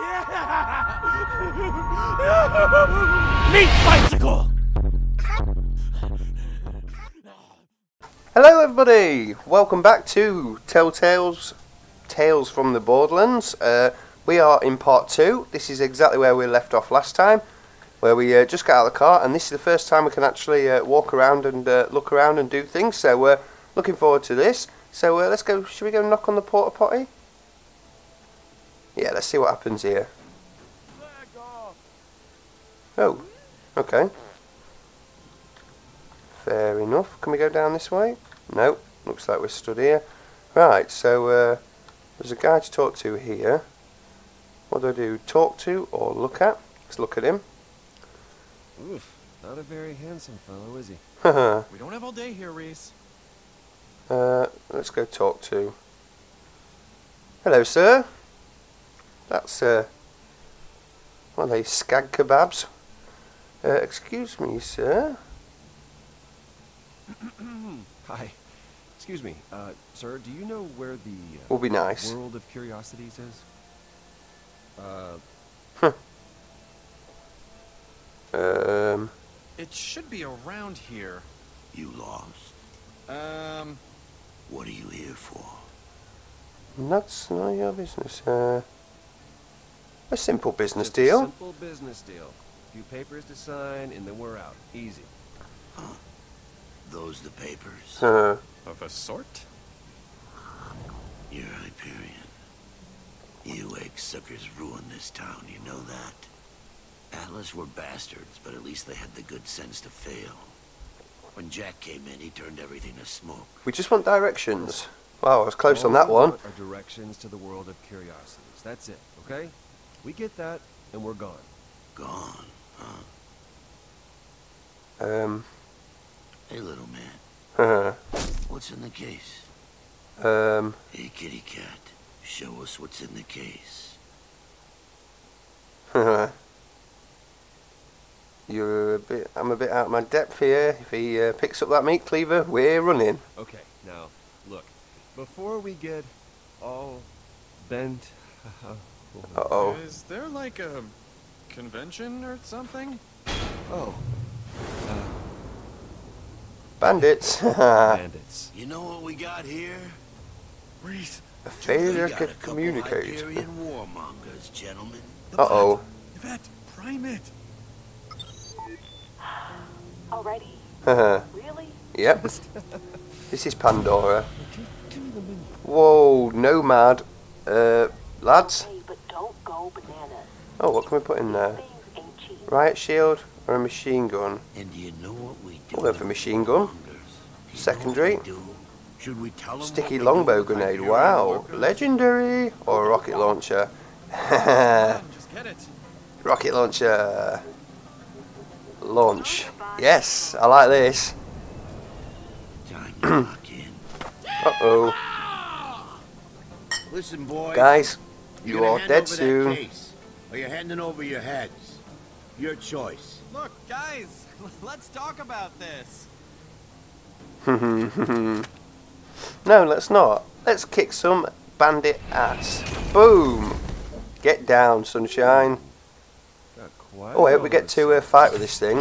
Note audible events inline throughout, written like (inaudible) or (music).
(laughs) Meat bicycle! Hello everybody! Welcome back to Telltale's Tales from the Borderlands. Uh, we are in part two. This is exactly where we left off last time, where we uh, just got out of the car, and this is the first time we can actually uh, walk around and uh, look around and do things. So we're looking forward to this. So uh, let's go. Should we go knock on the porta potty? Yeah, let's see what happens here. Oh, okay. Fair enough. Can we go down this way? No. Looks like we're stood here. Right, so uh, there's a guy to talk to here. What do I do? Talk to or look at? Let's look at him. Oof, not a very handsome fellow, is he? uh, (laughs) We don't have all day here, Rhys. let's go talk to. Hello, sir. That's, uh, what are they, skag kebabs? Uh, excuse me, sir. (clears throat) Hi. Excuse me, uh, sir, do you know where the uh, Will be nice. World of Curiosities is? Uh, Um, It should be around here. You lost? Um, What are you here for? that's none of your business. Uh, a simple business just a deal. simple business deal. A Few papers to sign, and then we're out. Easy. Those the papers? Uh, of a sort? You're Hyperion. You egg-suckers ruined this town, you know that? Atlas were bastards, but at least they had the good sense to fail. When Jack came in, he turned everything to smoke. we just want directions. Wow, I was close on that one. Are directions to the World of Curiosities. That's it, okay? We get that, and we're gone. Gone, huh? Um, Hey, little man. uh, What's in the case? um, Hey, kitty cat. Show us what's in the case. Huh. you're a bit. I'm a bit out of my depth here. If he uh, picks up that meat cleaver, we're running. Okay, now, look. Before we get all bent... (laughs) Uh oh. Is there like a convention or something? Oh. Uh, Bandits. (laughs) bandits. You know what we got here? Rhys, A failure we got to a communicate. Warmongers, gentlemen. Uh oh. Yvette, Primate. (sighs) Already? (laughs) Really? yep. (laughs) This is Pandora. Whoa, nomad. Uh, lads. Hey, but don't go bananas. Oh, what can we put in there? Riot shield or a machine gun? And do you know what we do? We'll go for machine gun. warmongers? Do you know what Secondary. we? Should we tell 'em Sticky longbow grenade. Wow. Legendary or a rocket launcher? Come on, just get it. rocket launcher. Launch. Yes, I like this. Time to (clears throat) lock in. Uh oh. Listen, boys. Guys, you gonna are hand dead over that soon. case, or you're handing over your heads. Your choice. Look, guys, (laughs) let's talk about this. (laughs) no, let's not. Let's kick some bandit ass. Boom. Get down, sunshine. Oh, I hope we get to uh, fight with this thing.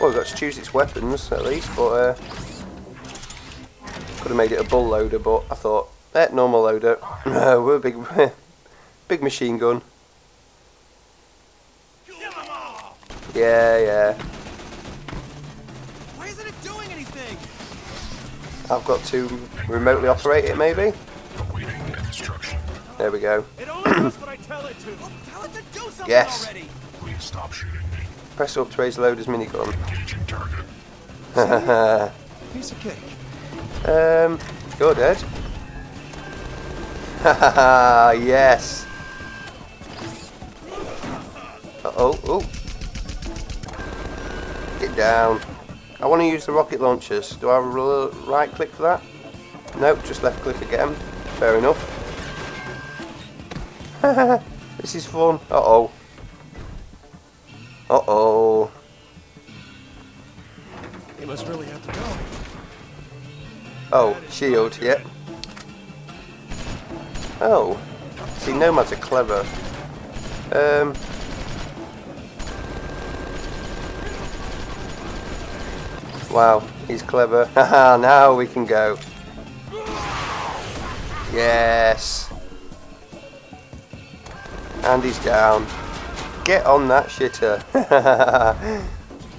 Well, we've got to choose its weapons at least, but uh, could have made it a bull loader, but I thought, eh, normal loader. (laughs) No, we're a big, (laughs) big machine gun. Yeah, yeah. Why isn't it doing anything? I've got to remotely operate it, maybe. There we go. (clears throat) It only does what I tell it to. Tell it to do something Yes. already. Please stop shooting me. Press up to raise loader's minigun. Engaging target. (laughs) Piece of cake. Um, go Ed. (laughs) Yes. Uh oh, oh. Get down. I want to use the rocket launchers. Do I right click for that? Nope, just left click again. Fair enough. (laughs) this is fun. Uh oh. Uh oh. You must really have to go. Oh, shield, yep. Oh, See, nomads are clever. Um, wow, he's clever. (laughs) Now we can go. Yes. And he's down. Get on that shitter.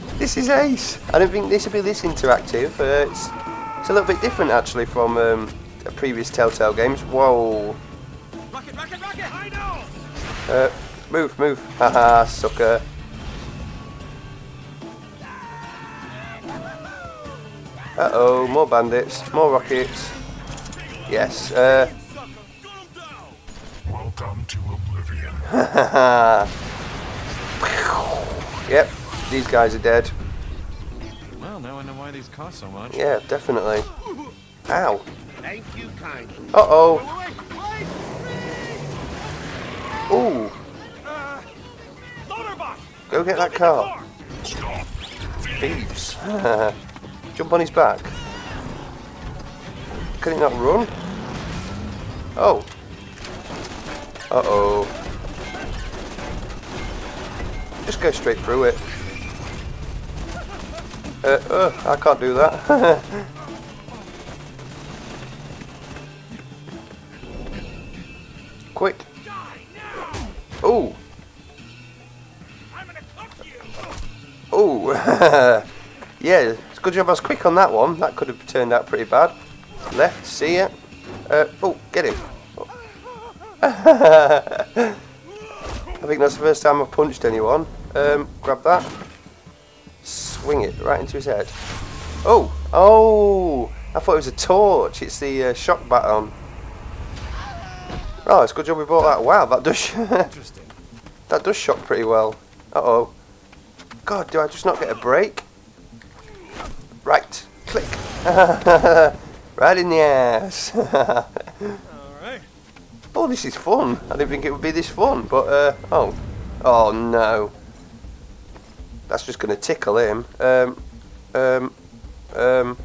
(laughs) this is ace. I don't think this would be this interactive. Uh, it's, it's a little bit different actually from um, previous Telltale games. Whoa. Rocket, rocket, rocket! I know! Uh, move, move. Haha, sucker. Uh oh, more bandits, more rockets. Yes, uh, Welcome to Oblivion. (laughs) yep, these guys are dead. Well, now I know why these cost so much. Yeah, definitely. Ow. Thank you kindly. Uh oh. Ooh, Uh, go get that car. Thieves. (laughs) Jump on his back. Can he not run? Oh. Uh oh. Just go straight through it. Uh, uh, I can't do that. (laughs) Oh. Oh. (laughs) yeah, it's good job I was quick on that one. That could have turned out pretty bad. Left, see it. Uh, oh, get him. (laughs) I think that's the first time I've punched anyone. Um, grab that. Swing it right into his head. Oh, oh! I thought it was a torch. It's the uh, shock baton. Oh, it's a good job we bought that. Wow, that does (laughs) Interesting. that does shock pretty well. Uh oh. God, do I just not get a break? Right, click. (laughs) right in the ass. Alright. oh, this is fun. I didn't think it would be this fun, but uh, oh, oh no. That's just going to tickle him. Um, um, um,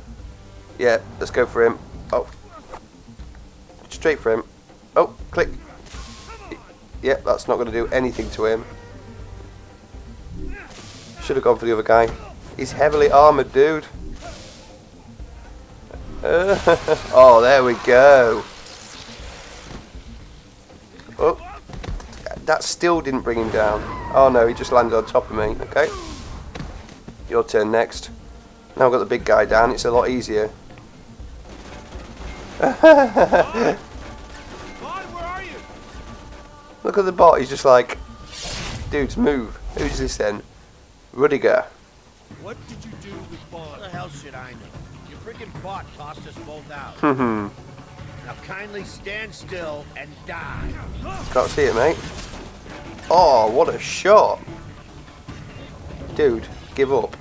yeah, let's go for him. Oh, straight for him. Oh, click. Yep, that's not going to do anything to him. Should have gone for the other guy. He's heavily armoured, dude. (laughs) oh, there we go. Oh, that still didn't bring him down. Oh no, he just landed on top of me. Okay. Your turn next. Now I've got the big guy down, it's a lot easier. (laughs) Look at the bot, he's just like, dudes, move. Who's this then? Rudiger. What did you do with What the hell should I know? Your freaking bot tossed us both out. (laughs) Hmm. now kindly stand still and die. Can't see it, mate. Oh, what a shot. Dude, give up.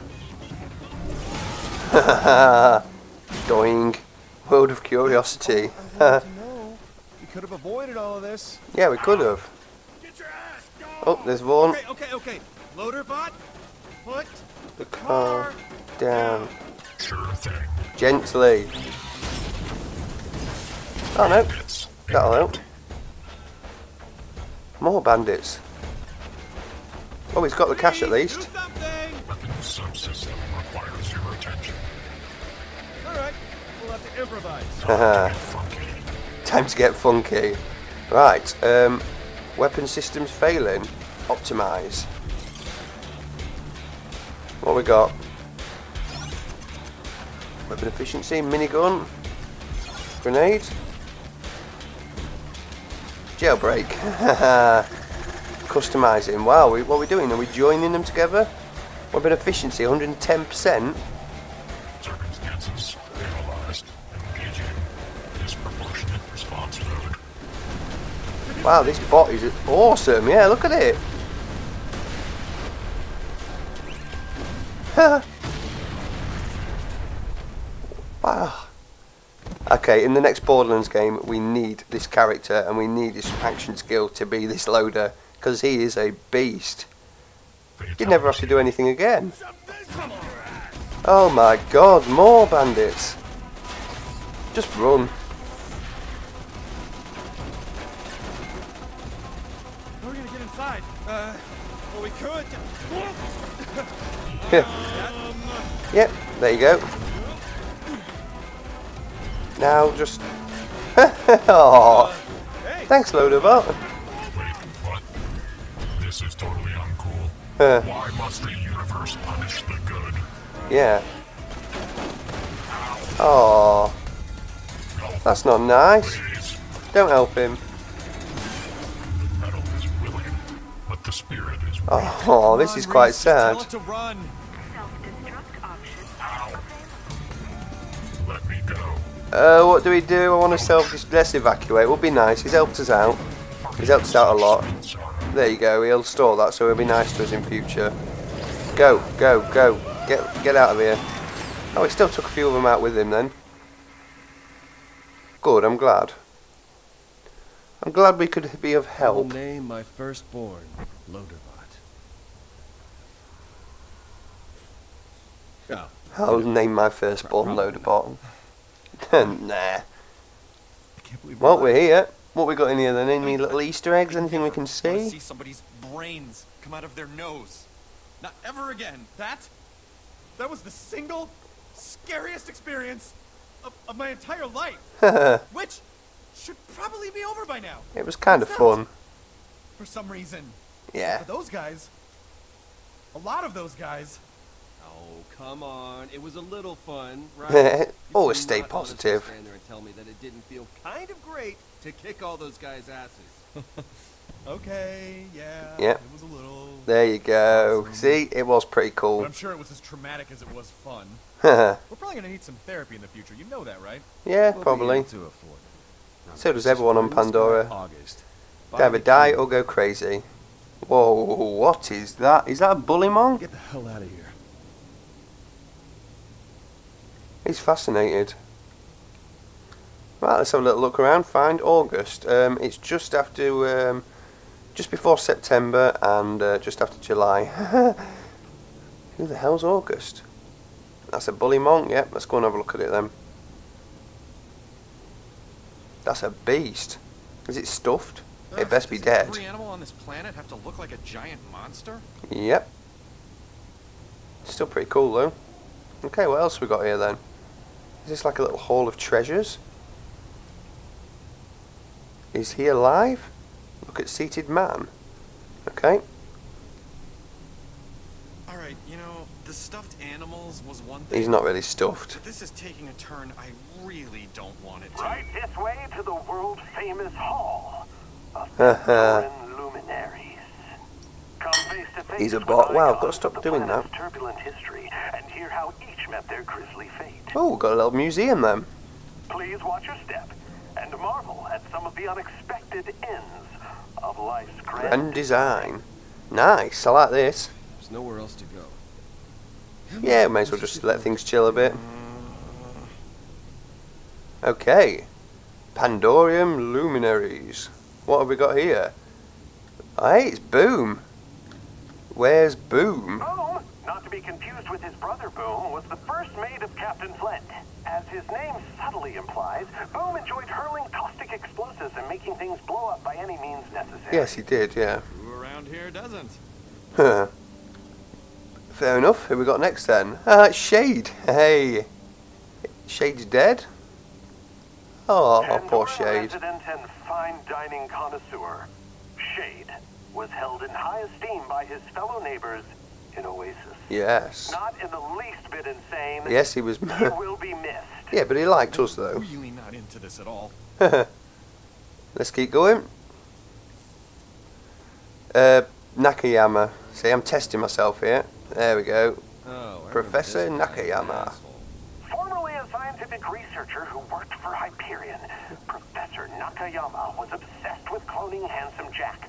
(laughs) Doing. World of Curiosity. (laughs) No. We could have avoided all of this. yeah, we could have. Get your ass going! Oh, there's Vaughn. Okay, okay, okay. Loaderbot, put The car down. Sure. Gently. Oh no, Bits. that'll help. More bandits. Oh, he's got the cash at least. Do something! Subsystem requires your attention. Alright, we'll have to improvise. (laughs) Time to get funky. Right, um, weapon systems failing. Optimize. What we got? Weapon efficiency, minigun, grenade, jailbreak. (laughs) Customizing. Wow, we, what are we doing? Are we joining them together? Weapon efficiency, 110%. Wow, this bot is awesome. Yeah, look at it. (laughs) wow. Okay, in the next Borderlands game, we need this character and we need his action skill to be this loader because he is a beast. You'd never have to do anything again. Oh my god, more bandits. Just run. Yeah. Yep, there you go. Now just. (laughs) oh, thanks, what? This is totally uncool. Uh, Why must the universe punish the good? yeah. Oh, that's not nice. Don't help him. Metal is willing, but the spirit is. Oh, this is quite Reese, just tell sad. Uh, what do we do? I want to self. Let's evacuate. It would be nice. He's helped us out. He's helped us out a lot. There you go. He'll store that, so he'll be nice to us in future. Go, go, go. Get, get out of here. Oh, he still took a few of them out with him then. Good. I'm glad. I'm glad we could be of help. I will name my firstborn Loaderbot. Oh, I'll name my firstborn Probably Loaderbot. (laughs) nah. I can't believe Well, we're we're here. What we got in here then? Any little Easter eggs? Anything we can I see? see somebody's brains come out of their nose. Not ever again. That, that was the single scariest experience of, of my entire life, (laughs) which should probably be over by now. It was kind of fun. For some reason. Yeah. For those guys, a lot of those guys. Oh, come on. It was a little fun, right? (laughs) Always do stay positive. Stand there and tell me that it didn't feel kind of great to kick all those guys' asses. (laughs) Okay, yeah. Yep. It was a little. There you go. See, it was pretty But cool. I'm sure it was as traumatic as it was fun. (laughs) We're probably gonna need some therapy in the future. You know that, right? We'll probably. to afford it. So does everyone on Pandora. August. Either die or go crazy. Whoa, what is that? Is that a bullymong? Get the hell out of here. He's fascinated. Right, let's have a little look around. Find August. Um, it's just after, um, just before September and uh, just after July. (laughs) Who the hell's August? That's a bullymong. Yep, let's go and have a look at it then. That's a beast. Is it stuffed? It best be does dead. Every animal on this planet have to look like a giant monster? Yep. Still pretty cool though. Okay, what else we got here then? Is this like a little hall of treasures? Is he alive? Look at seated man. Okay. All right, you know, the stuffed animals was one thing. He's not really stuffed. But this is taking a turn I really don't want it to. Right this way to the world famous hall of Haha. the Foreign luminaries. Come face to face He's a bot. Wow, icons gotta stop doing that. Turbulent history and hear how each met their grisly fate. Oh, got a little museum then. Please watch your step and marvel at some of the unexpected ends of life's grand, Grand design. Nice, I like this. There's nowhere else to go. Yeah, may as well just let things chill a bit. Okay. Pandorium Luminaries. What have we got here? Hey, it's Boom. Where's Boom? Oh, Boom, not to be confused with his brother Boom, was the first mate of Captain Flint. As his name subtly implies, Boom enjoyed hurling caustic explosives and making things blow up by any means necessary. Yes, he did, yeah. Who around here doesn't? Huh. Fair enough. Who we got next then? Ah, Shade. Hey. Shade's dead? Oh, oh poor Shade. resident and fine dining connoisseur, Shade, was held in high esteem by his fellow neighbors in Oasis. Yes. Not in the least bit insane. Yes, he was. He will be missed. yeah, but he liked us though. Really not into this at all. (laughs) Let's keep going. Uh, Nakayama. See, I'm testing myself here. There we go. Oh, Professor Nakayama. Formerly a scientific researcher who worked for Hyperion, Professor Nakayama was obsessed with cloning Handsome Jack, who he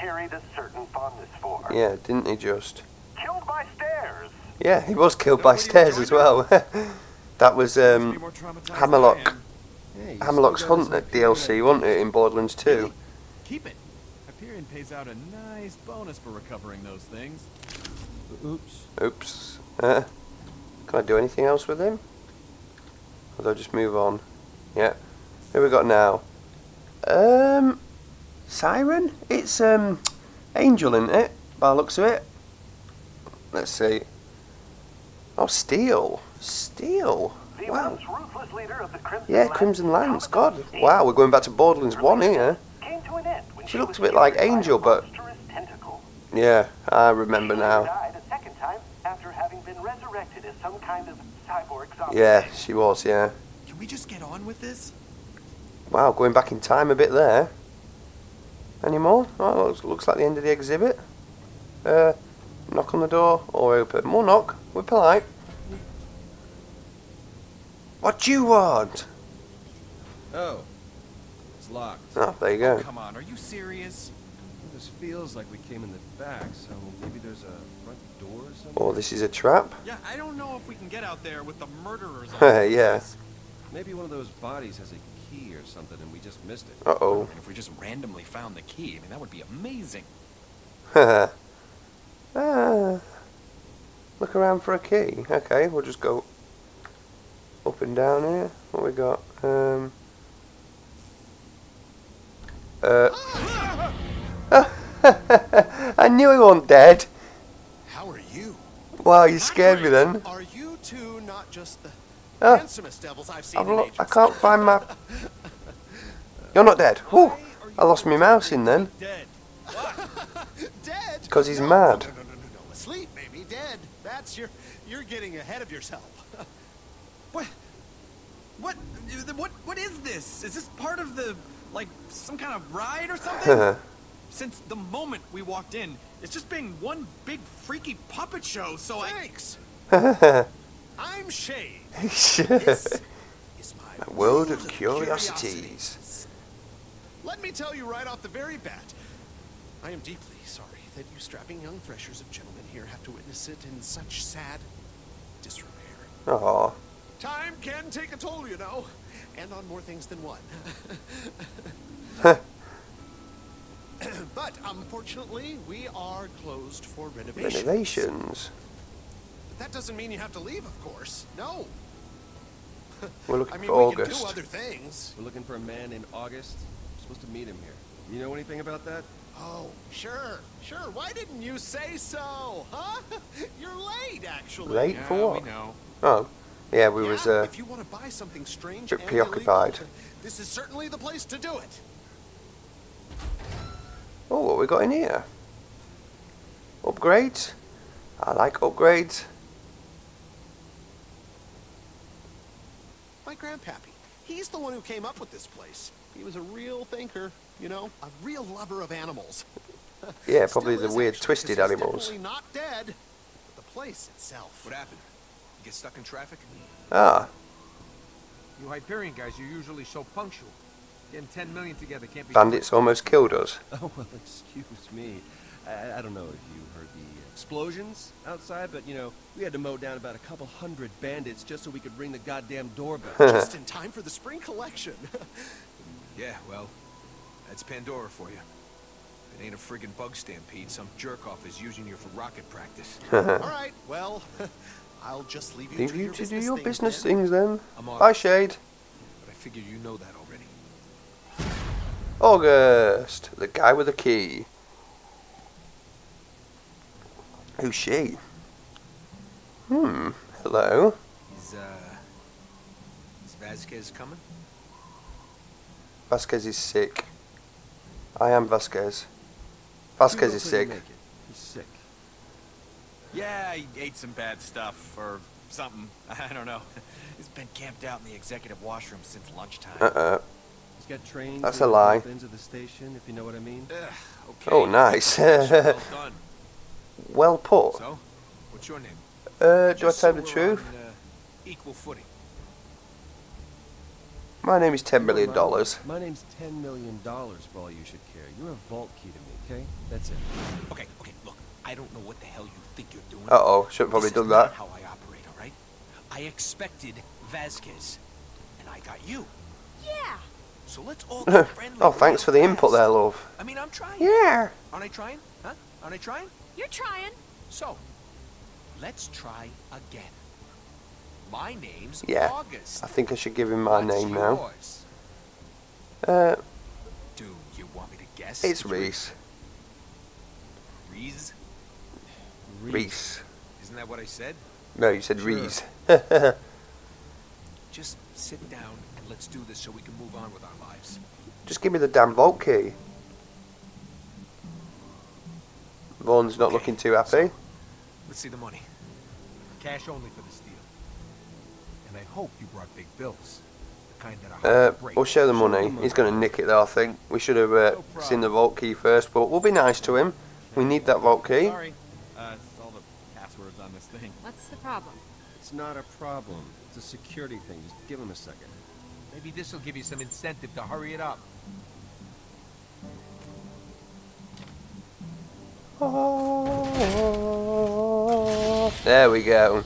carried a certain fondness for. Yeah, didn't he just? Killed by stairs. Yeah, he was killed by stairs as well. (laughs) that was Must um, be more traumatized than I Hammerlock. Hey, Hammerlock's Hunt his DLC, Hyperion wasn't it, in Borderlands 2? Keep it. Hyperion pays out a nice bonus for recovering those things. Oops. Oops. Uh, can I do anything else with him? Or do I just move on? Yeah. Who we got now? Um, Siren? It's um, Angel, isn't it? By the looks of it. Let's see. Oh, Steele. Steele. The Wow. ruthless leader of the Crimson Yeah, Crimson Lance. Talbot God. Wow, we're going back to Borderlands 1 here. came to an end when She looks a bit like Angel, but- tentacle. Yeah, I remember She now. died second time after having been resurrected as some kind of cyborg zombie. Yeah, she was, yeah. Can we just get on with this? Wow, going back in time a bit there. Any more? Oh, looks, looks like the end of the exhibit. Uh, knock on the door or open. More knock. We're polite. What do you want? Oh, it's locked. Oh, there you Oh, go. come on, are you serious? This feels like we came in the back, so maybe there's a front door or something. Oh, this is a trap. Yeah, I don't know if we can get out there with the murderers. over (laughs) Yeah. Maybe one of those bodies has a key or something, and we just missed it. Uh oh. And if we just randomly found the key, I mean, that would be amazing. (laughs) ah, look around for a key. Okay, we'll just go up and down here. What we got? Um. Uh. (laughs) I knew he wasn't dead. How are you? Wow, you scared me then. Are you two not just Ah. the handsomest devils I've seen I've lo- I can't find my. (laughs) You're not dead. Whew, I lost my mouse in then. Dead. (laughs) Dead? 'Cause he's mad. No, no, no, no. Asleep, maybe. Dead. That's your. You're getting ahead of yourself. (laughs) What? What? What? What is this? Is this part of the like some kind of ride or something? Since the moment we walked in, it's just been one big freaky puppet show. So I. I'm Shade. This is my A world of curiosities. Let me tell you right off the very bat. I am deeply sorry that you strapping young threshers of gentlemen here have to witness it in such sad disrepair. Aw. Time can take a toll, you know, and on more things than one. (laughs) but unfortunately, we are closed for renovations. Renovations. But that doesn't mean you have to leave, of course. No. (laughs) We're looking I mean, for we can do August. other things. We're looking for a man in August. We're supposed to meet him here. You know anything about that? Oh, sure, sure. Why didn't you say so? Huh? (laughs) You're late, actually. Late for what? we know. Oh, yeah, we Yeah, was uh, if you want to buy something strange bit and preoccupied. illegal, this is certainly the place to do it. Oh, what we got in here? Upgrades? I like upgrades. My grandpappy. He's the one who came up with this place. He was a real thinker, you know, a real lover of animals. (laughs) Yeah, probably Still the weird actually, twisted 'cause he's animals. Not dead. But the place itself. What happened? You get stuck in traffic? Ah, You Hyperion guys, you're usually so punctual. Getting 10 million together can't be... bandits almost killed us. (laughs) Oh, well, excuse me. I, I don't know if you heard the explosions outside, but, you know, we had to mow down about a couple hundred bandits just so we could ring the goddamn doorbell. (laughs) Just in time for the spring collection. (laughs) Yeah, well, that's Pandora for you. It ain't a friggin' bug stampede. Some jerk-off is using you for rocket practice. (laughs) All right, well, I'll just leave you Leave to you your to do your things business then. things then. I'm on. Bye, Shade. But I figure you know that already. August, the guy with the key. Who's she? Hmm, hello. Is, uh... Is Vasquez coming? Vasquez is sick. I am Vasquez. Vasquez is sick. He's sick. Yeah, he ate some bad stuff or something. (laughs) I don't know. (laughs) He's been camped out in the executive washroom since lunchtime. Uh-uh. He's got trains. That's a lie. both ends of the station, if you know what I mean. Ugh, okay. Oh, nice. well done. (laughs) well put. So, what's your name? Uh, do I tell so the truth? on, uh, equal footing. My name is ten million dollars. My name's ten million dollars for all you should care. You're a vault key to me, okay? That's it. Okay, okay, look. I don't know what the hell you think you're doing. Uh oh, should have probably This done is not that. how I operate, all right? I expected Vasquez, and I got you. Yeah. So let's all (laughs) get friendly. oh, thanks for the input there, love. I mean, I'm trying. Yeah. Aren't I trying? Huh? Aren't I trying? You're trying. So, let's try again. My name's Yeah. August. I think I should give him my What's name now. yours? Uh, Do you want me to guess? it's Reese. Reese? Reese. Isn't that what I said? No, you said Sure. Reese. Just sit down and let's do this so we can move on with our lives. Just give me the damn vault key. Vaughn's not Okay, looking too happy. Let's see the money. Cash only for this deal. And I hope you brought big bills. The kind that are Uh, break. we'll show the money. He's going to nick it though, I think. We should have uh, No seen the vault key first, but we'll be nice to him. We need that vault key. Sorry. Uh, it's all the passwords on this thing. What's the problem? It's not a problem. It's a security thing. Just give him a second. Maybe this will give you some incentive to hurry it up. There we go.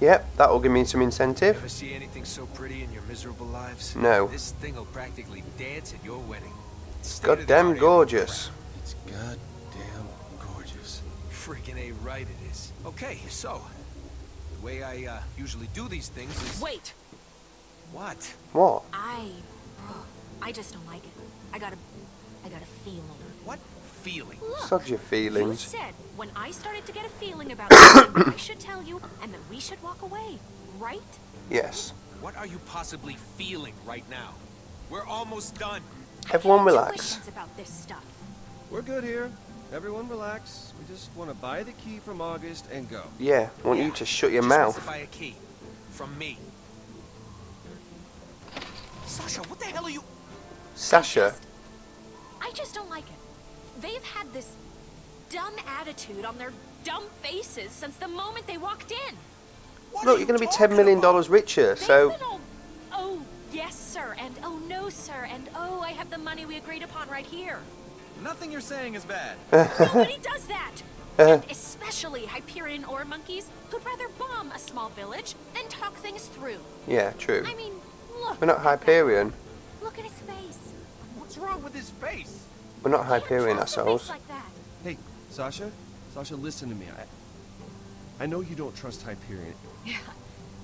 Yep, that will give me some incentive. Ever see anything so pretty in your miserable lives? No. This thing will practically dance at your wedding. It's Goddamn gorgeous. It's goddamn gorgeous. Freaking A right it is. Okay, so the way I uh, usually do these things is Wait! what? What? I... I just don't like it. I got a... I got a feeling. What feeling? Look! Sod your You said when I started to get a feeling about (coughs) something, I should tell you, and then we should walk away, right? Yes. What are you possibly feeling right now? We're almost done. Everyone I get relax. intuitions about this stuff. We're good here. Everyone relax. We just want to buy the key from August and go. Yeah, I want Yeah, you to shut your just mouth. to buy a key from me. Sasha, what the hell are you? Sasha. I just don't like it. They've had this dumb attitude on their dumb faces since the moment they walked in. What Look, you're going to be $10 million about? richer, They've so... all, oh, yes, sir, and oh, no, sir, and oh, I have the money we agreed upon right here. Nothing you're saying is bad. (laughs) Nobody does that! (laughs) Uh-huh. And especially Hyperion ore monkeys who'd rather bomb a small village than talk things through. Yeah, true. I mean, look. We're not at Hyperion. Look at his face. What's wrong with his face? We're not Hyperion trust a face ourselves. Like. Hey, Sasha? Sasha, listen to me. I, I know you don't trust Hyperion, Yeah,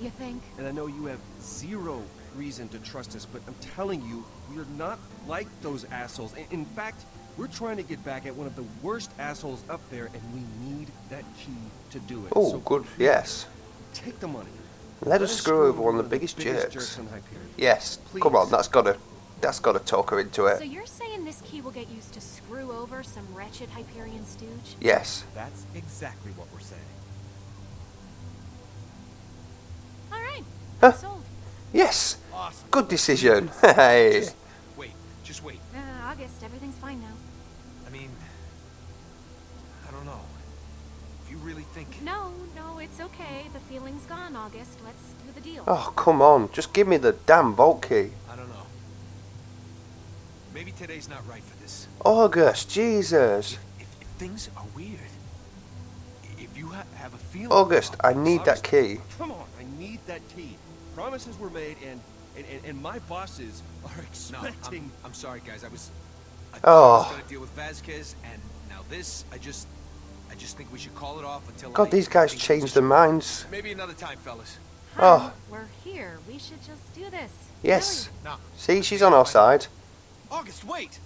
you think? and I know you have zero reason to trust us, but I'm telling you, we're not like those assholes. In, in fact, we're trying to get back at one of the worst assholes up there, and we need that key to do it. Oh, so good, yes. Take the money. Let us screw over one of the biggest jerks. jerks on Yes, Please. come on, that's got to, that's got to talk her into it. So you're saying this key will get used to screw over some wretched Hyperion stooge? Yes. That's exactly what we're saying. All right. Huh. Sold. Yes. Awesome. Good decision. (laughs) Hey. Just wait. Just wait. Uh, August, everything's fine now. I mean, I don't know. If you really think No, no, it's okay. The feeling's gone, August. Let's do the deal. Oh, come on. Just give me the damn vault key. I don't know. Maybe today's not right for this. August, Jesus. If, if things are weird, if you ha have a feeling. August, I about- need that key. Come on, I need that key. Promises were made, and and, and, and my bosses are No, expecting. I'm, I'm sorry, guys. I was. I Oh. I was gonna deal with Vasquez, and now this. I just, I just think we should call it off until. God, I these guys think changed their minds. Maybe another time, fellas. Oh. Hun, We're here. We should just do this. Yes. No. See, she's on our side. August, wait!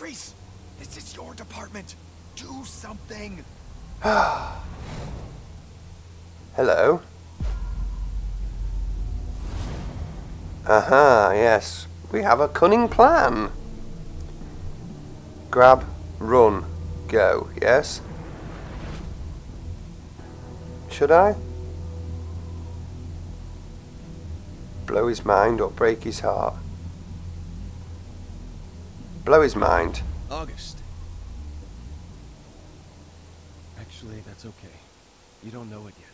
Rhys, this is your department. Do something. (sighs) Hello. Aha, yes. We have a cunning plan. Grab, run, go, yes? Should I? Blow his mind or break his heart? Blow his mind. August. Actually, that's okay. You don't know it yet.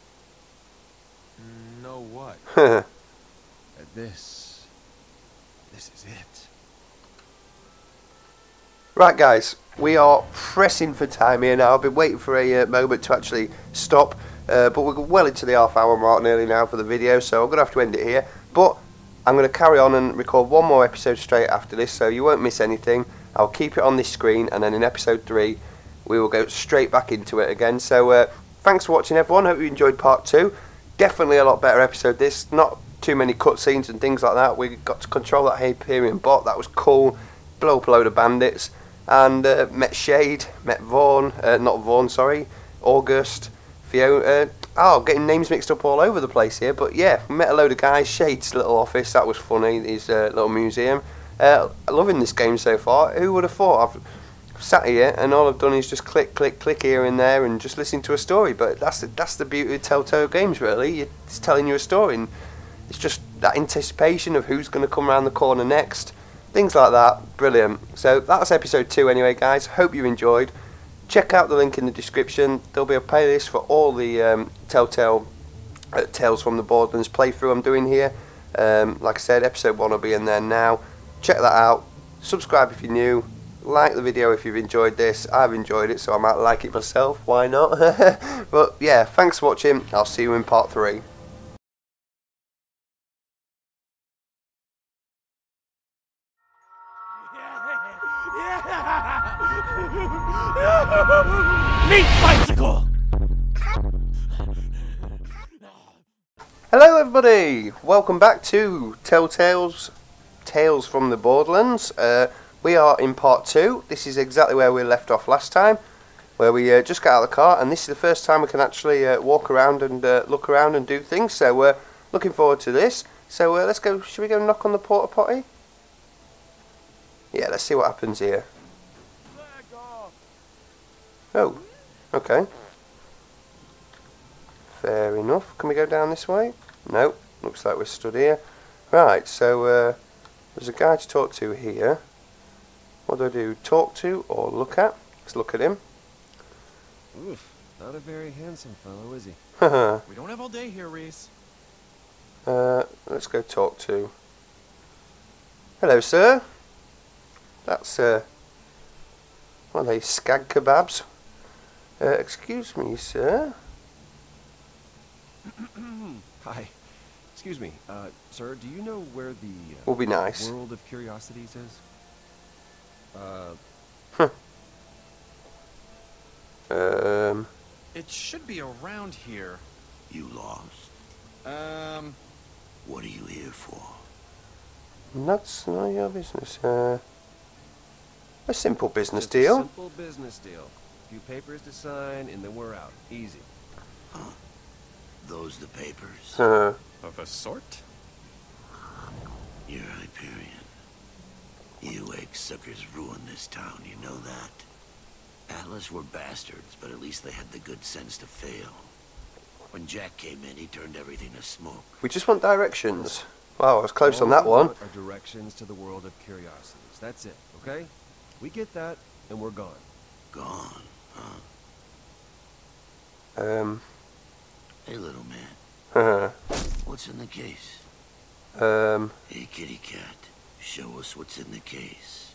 Know what? (laughs) Uh, this. This is it. Right, guys, we are pressing for time here now. I've been waiting for a uh, moment to actually stop, uh, but we're well into the half hour mark nearly now for the video, so I'm going to have to end it here. But I'm going to carry on and record one more episode straight after this, so you won't miss anything. I'll keep it on this screen, and then in episode 3, we will go straight back into it again. So, uh, thanks for watching, everyone. Hope you enjoyed part 2. Definitely a lot better episode, this. Not too many cutscenes and things like that. We got to control that Hyperion bot. That was cool. Blow up a load of bandits and uh, met Shade, met Vaughn, uh, not Vaughn, sorry, August, Fiona. Oh, getting names mixed up all over the place here, but yeah, met a load of guys. Shade's little office, that was funny. His uh, little museum. Uh, loving this game so far. Who would have thought? I've sat here and all I've done is just click, click, click here and there and just listen to a story. But that's the, that's the beauty of Telltale games, really. It's telling you a story, and it's just that anticipation of who's going to come around the corner next. Things like that, brilliant. So that's episode two, anyway, guys. Hope you enjoyed. Check out the link in the description. There'll be a playlist for all the um, Telltale uh, Tales from the Borderlands playthrough I'm doing here. Um, like I said, episode one will be in there now. Check that out. Subscribe if you're new. Like the video if you've enjoyed this. I've enjoyed it, so I might like it myself. Why not? (laughs) but yeah, thanks for watching. I'll see you in part three. Meat bicycle! Hello everybody! Welcome back to Telltale's Tales from the Borderlands. Uh, we are in part two. This is exactly where we left off last time, where we uh, just got out of the car, and this is the first time we can actually uh, walk around and uh, look around and do things. So we're looking forward to this. So uh, let's go. Should we go knock on the porta potty? Yeah, let's see what happens here. Oh, okay. Fair enough. Can we go down this way? No, looks like we're stood here. Right, so uh, there's a guy to talk to here. What do I do? Talk to or look at? Let's look at him. Oof, not a very handsome fellow, is he? (laughs) we don't have all day here, Rhys. uh, let's go talk to. Hello, sir. That's, uh, what are they, skag kebabs? Uh, excuse me, sir. (clears throat) Hi. Excuse me, uh, sir, do you know where the uh, Will be nice. World of Curiosities is? Uh, Um, It should be around here. You lost? Um, What are you here for? that's none of your business. Uh, a simple business just a deal. simple business deal. Few papers to sign, and then we're out. Easy. Those the papers? (laughs) Uh, of a sort? You're Hyperion. You egg-suckers ruined this town, you know that? Atlas were bastards, but at least they had the good sense to fail. When Jack came in, he turned everything to smoke. we just want directions. Wow, I was close on that one. want Are directions to the world of curiosities. That's it, okay? We get that, and we're gone. Gone, huh? Um, Hey, little man. uh, What's in the case? um, Hey, kitty cat. Show us what's in the case.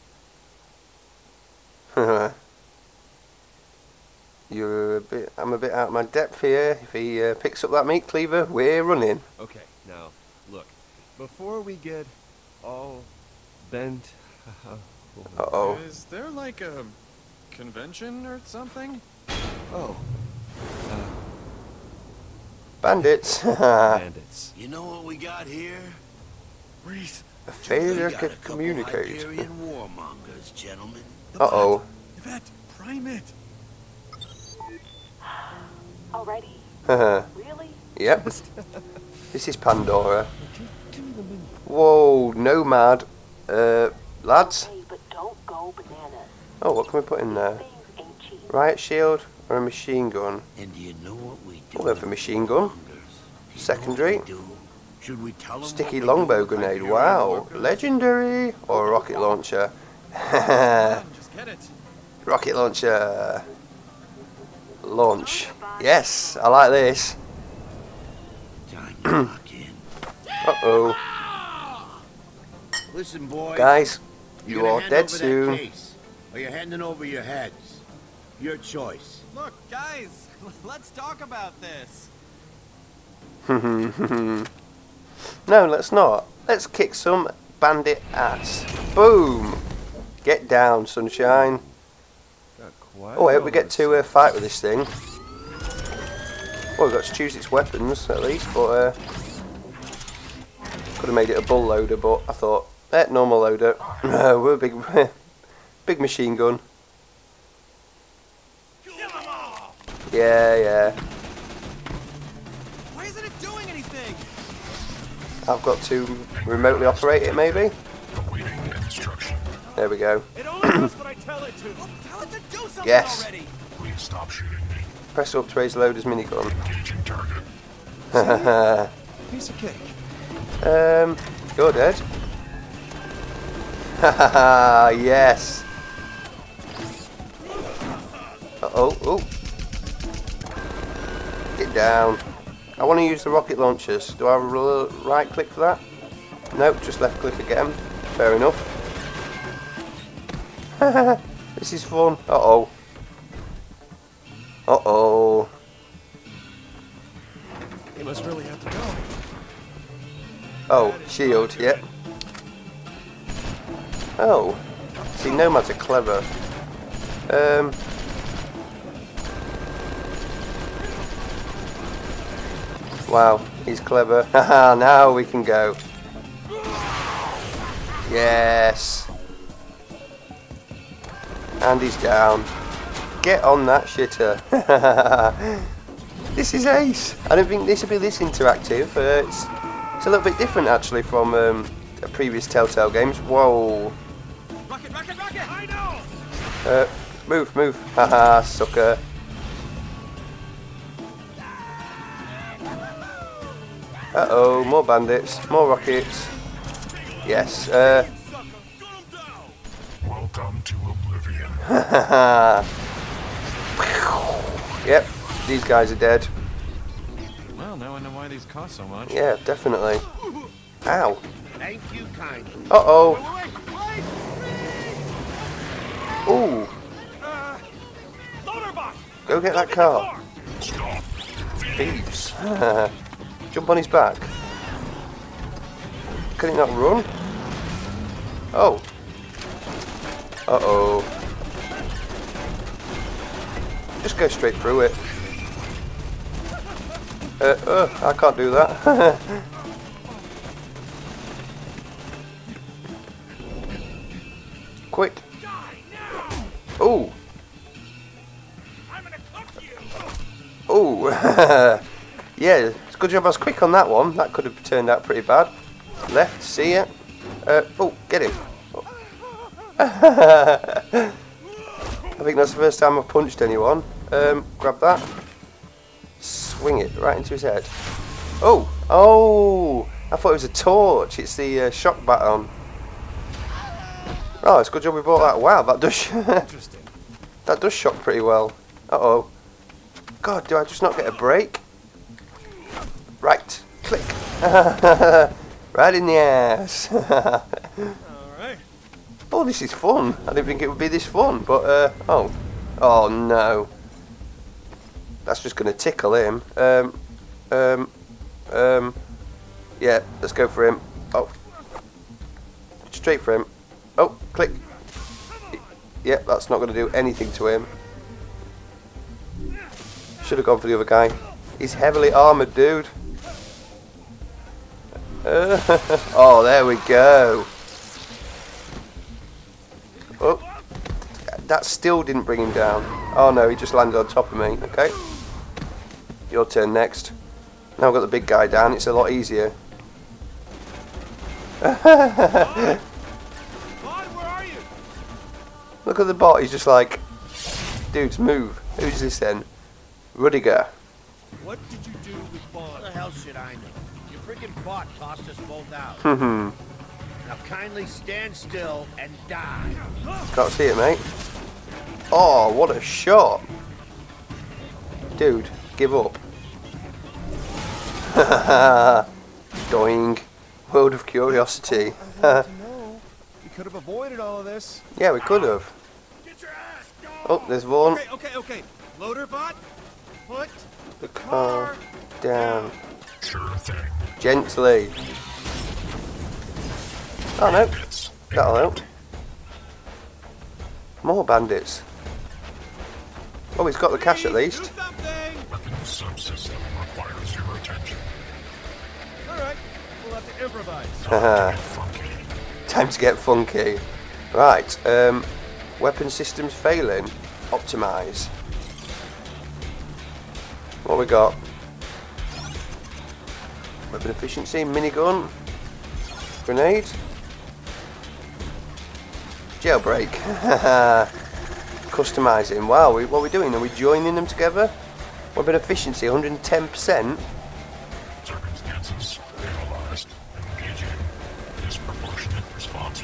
you're a bit. I'm a bit out of my depth here. If he uh, picks up that meat cleaver, we're running. Okay, now, look. Before we get all bent... (laughs) Uh oh. Is there like a convention or something? Oh. Bandits. (laughs) Bandits. You know what we got here? Rhys, A failure to communicate. Hyperion warmongers, gentlemen. (laughs) Uh oh. Yvette, prime it. (sighs) Already? Haha. (laughs) Really? yep. This is Pandora. Whoa, nomad. Uh, lads. Hey, but don't go bananas. Oh, what can we put in there? Riot shield or a machine gun? And do you know what we do? We'll go for machine gun. Secondary. Should we tell Sticky we longbow grenade. Wow. Legendary or a rocket launcher? Come on, just get it. rocket launcher. Launch. Yes, I like this. Time to (clears throat) lock in. Uh oh. Listen, boys. Guys, you are dead soon. Case, or you're handing over your heads. Your choice. Look, guys, (laughs) let's talk about this. (laughs) no, let's not. Let's kick some bandit ass. Boom. Get down, sunshine. Oh, I a hope we get to uh, fight with this thing. Well, we've got to choose its weapons at least, but uh, could have made it a bull loader, but I thought, eh, normal loader. (laughs) we're big, big machine gun. Yeah, yeah. Why isn't it doing anything? I've got to remotely operate it, maybe. There we go. It only does what I tell it to. Well, tell it to do something Yes. already. Please stop shooting me. Press up to raise loader's minigun. Engaging target. (laughs) Piece of cake. um, you're dead. Haha, (laughs) yes. Uh oh, oh. Get down. I want to use the rocket launchers. Do I have a r- right click for that? Nope, just left click again. Fair enough. (laughs) this is fun. Uh oh. Uh oh. You must really have to go. Oh, shield, yep. Oh. See, nomads are clever. Um. Wow, he's clever. (laughs) Now we can go. Yes. And he's down. Get on that shitter. (laughs) this is ace. I don't think this would be this interactive. Uh, it's, it's a little bit different actually from um, previous Telltale games. Whoa. Rocket, rocket, rocket! I know! Uh, move, move. Haha, sucker. Uh oh, more bandits, more rockets. Yes, uh. Welcome to oblivion. (laughs) yep, these guys are dead. Well, now I know why these cost so much. Yeah, definitely. Ow. Thank you kindly. Uh oh. Ooh. Go get that car. Stop. Thieves. (laughs) Jump on his back. Can he not run? Oh. Uh oh. Just go straight through it. Uh, uh, I can't do that. (laughs) Quick. Oh. Oh. (laughs) yeah, it's good job I was quick on that one. That could have turned out pretty bad. Left, see ya. Uh, oh, get him. (laughs) I think that's the first time I've punched anyone. Um, grab that. Swing it right into his head. Oh, oh! I thought it was a torch. It's the uh, shock baton. Oh, it's a good job we bought that. Wow, that does. (laughs) Interesting. that does shock pretty well. Uh oh. God, do I just not get a break? Right, click. (laughs) right in the ass. Alright. oh, this is fun. I didn't think it would be this fun, but uh, oh, oh no. That's just going to tickle him. Um, um, um, yeah, let's go for him. Oh, straight for him. Oh, click. Yep, that's not going to do anything to him. Should have gone for the other guy. He's heavily armoured, dude. (laughs) oh, there we go. Oh, that still didn't bring him down. Oh no, he just landed on top of me. Okay. Your turn next. Now I've got the big guy down, it's a lot easier. (laughs) Look at the bot, he's just like, dudes, move. Who's this then? Rudiger. What did you do with What Vaughn? the hell should I know? Your freaking bot tossed us both out. Hmm. now kindly stand still and die. Can't see it, mate. Oh, what a shot. Dude, give up. (laughs) Doing. World of Curiosity. (laughs) You could have avoided all of this. yeah, we could have. Oh, there's Vaughn. Okay, okay, okay. Loader bot, put The car down. Sure thing. Gently. Oh no, that'll help. More bandits. Oh, he's got the cash at least. Weapons subsystem requires your attention. Alright, we'll have to improvise. (laughs) Time to get funky. Right, um, Weapon systems failing. Optimize. What we got? Weapon efficiency, minigun, grenade, jailbreak. (laughs) Customizing. Wow, we, what are we doing? Are we joining them together? Weapon efficiency, 110%. Circumstances. Engaging disproportionate response.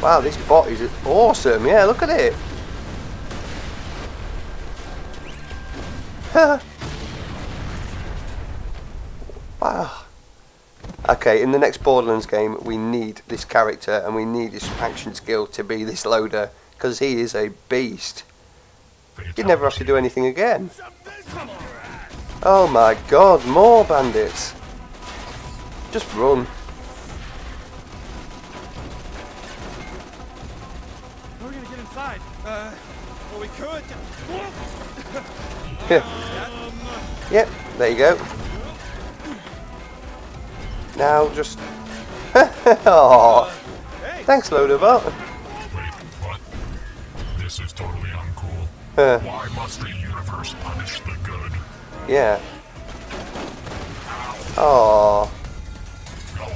Wow, this bot is awesome. Yeah, look at it. (laughs) Okay, in the next Borderlands game, we need this character and we need his action skill to be this loader because he is a beast. You'd never have to do anything again. Oh my god, more bandits. Just run. How are we gonna get inside? Uh, well, we could. (laughs) Yeah. Yep, there you go. Now just. (laughs) oh, thanks, Loaderbot. What? This is totally uncool. Why must the universe punish the good? Yeah. Oh,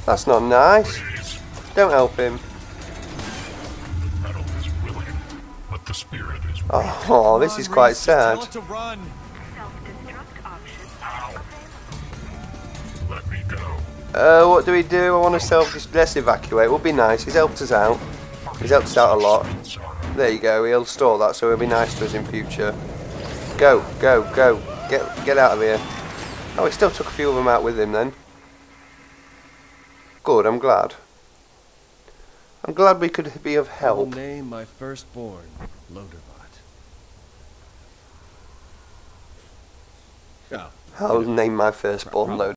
that's not nice. Don't help him. Is willing, but the spirit is Oh, this is quite sad. Uh, what do we do? I want to self. Let's evacuate. Would be nice. He's helped us out. He's helped us out a lot. There you go. He'll store that, so he'll be nice to us in future. Go, go, go. Get, get out of here. Oh, he still took a few of them out with him then. Good. I'm glad. I'm glad we could be of help. I will help. name my firstborn Loaderbot. I'll name my firstborn load.